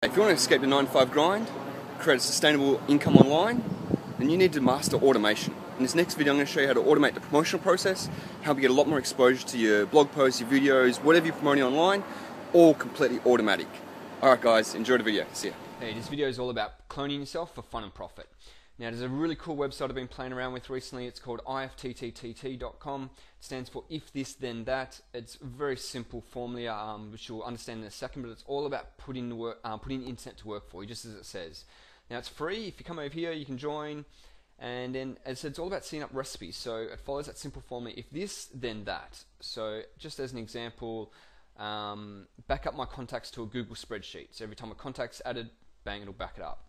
If you want to escape the 9 to 5 grind, create a sustainable income online, then you need to master automation. In this next video, I'm going to show you how to automate the promotional process, help you get a lot more exposure to your blog posts, your videos, whatever you're promoting online, all completely automatic. Alright guys, enjoy the video. See ya. Hey, this video is all about cloning yourself for fun and profit. Now, there's a really cool website I've been playing around with recently. It's called ifttt.com. It stands for if this then that. It's a very simple formula, um, which you'll understand in a second. But it's all about putting the work, uh, putting the internet to work for you, just as it says. Now, it's free. If you come over here, you can join. And then, as it's all about setting up recipes. So it follows that simple formula. If this, then that. So just as an example, um, back up my contacts to a Google spreadsheet. So every time a contact's added, bang, it'll back it up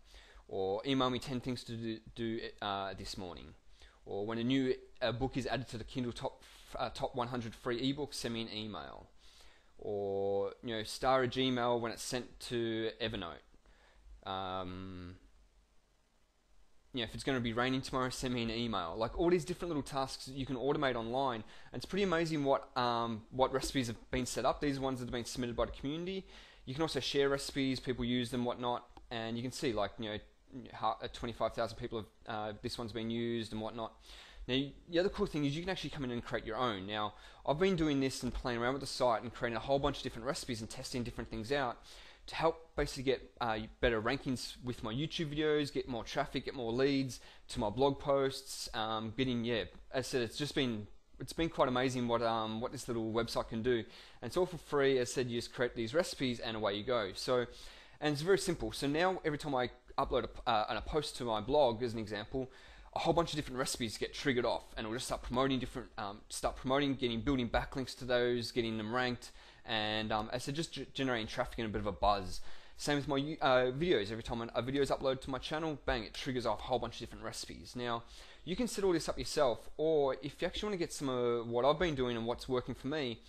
or email me 10 things to do, do uh, this morning. Or when a new uh, book is added to the Kindle top, uh, top 100 free ebooks, send me an email. Or, you know, star a Gmail when it's sent to Evernote. Um, you know, if it's going to be raining tomorrow, send me an email. Like all these different little tasks you can automate online. And it's pretty amazing what um, what recipes have been set up. These are ones that have been submitted by the community. You can also share recipes, people use them, whatnot, and you can see like you know 25,000 people have uh, this one's been used and whatnot. Now, the other cool thing is you can actually come in and create your own. Now, I've been doing this and playing around with the site and creating a whole bunch of different recipes and testing different things out to help basically get uh, better rankings with my YouTube videos, get more traffic, get more leads to my blog posts. Um, getting yeah, as I said, it's just been it's been quite amazing what um, what this little website can do. And it's all for free. As I said, you just create these recipes and away you go. So, and it's very simple. So now every time I upload a, uh, a post to my blog, as an example, a whole bunch of different recipes get triggered off, and it'll just start promoting different, um, start promoting, getting building backlinks to those, getting them ranked, and um, said, just g- generating traffic and a bit of a buzz. Same with my uh, videos. Every time a video is uploaded to my channel, bang, it triggers off a whole bunch of different recipes. Now, you can set all this up yourself, or if you actually want to get some of what I've been doing and what's working for me,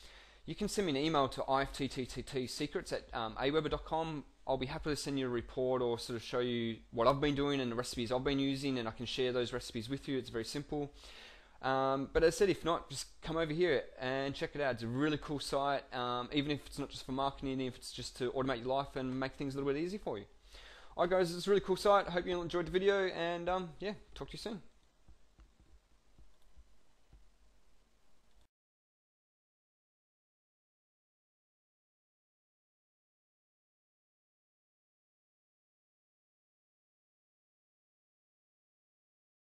you can send me an email to ifttttsecrets at um, aweber.com I'll be happy to send you a report or sort of show you what I've been doing and the recipes I've been using, and I can share those recipes with you. It's very simple. Um, but as I said, if not, just come over here and check it out. It's a really cool site, um, even if it's not just for marketing, if it's just to automate your life and make things a little bit easier for you. Alright, guys, it's a really cool site. I hope you enjoyed the video, and um, yeah, talk to you soon.